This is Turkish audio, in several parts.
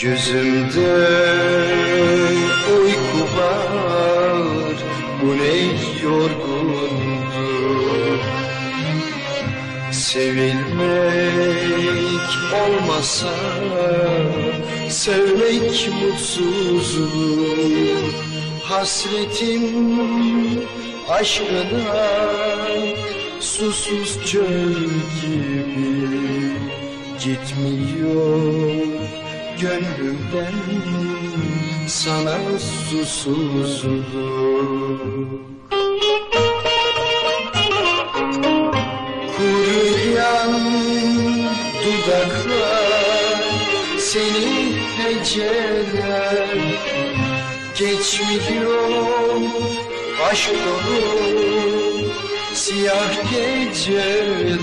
Gözümde uyku var. Bu ne yorgunluk Sevilmek olmasa Sevmek mutsuzluk Hasretim aşkına Susuz çöl gibi Gitmiyor gönlümden sana susuzluk Kuruyan dudaklar seni heceler. Geçmiyor aşk dolu siyah geceler.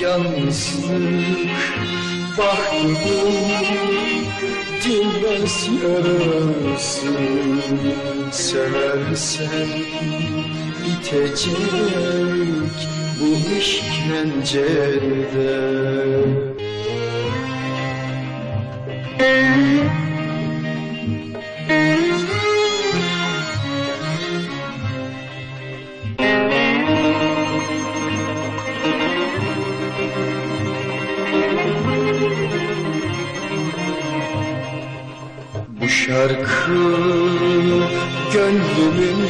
Yalnızlık bahtımın dinmez yarası Seversen bitecek bu işkencede şarkı gönlümün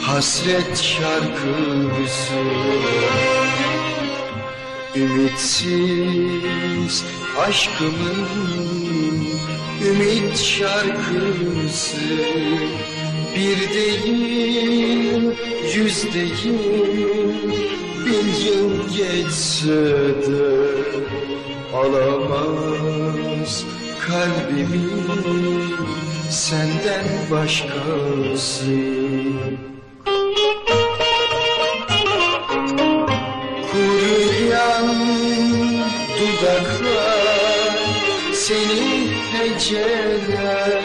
hasret şarkısı. Ümitsiz aşkımın ümit şarkısı. Bir değil, yüz değil, bin yıl geçse de Alamaz kalbimi senden başkası. Kuruyan dudaklar seni heceler.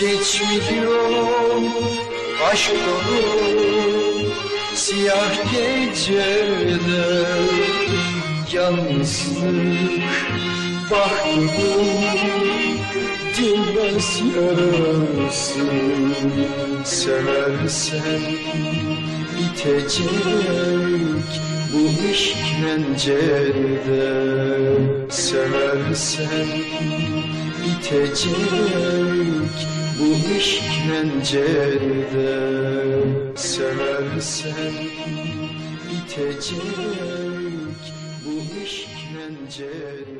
Geçmiyor aşk dolu siyah geceler. Yalnızlık bahtımın dinmez yarası Seversen bitecek bu işkencede Seversen bitecek bu işkencede Seversen bitecek bu işkencede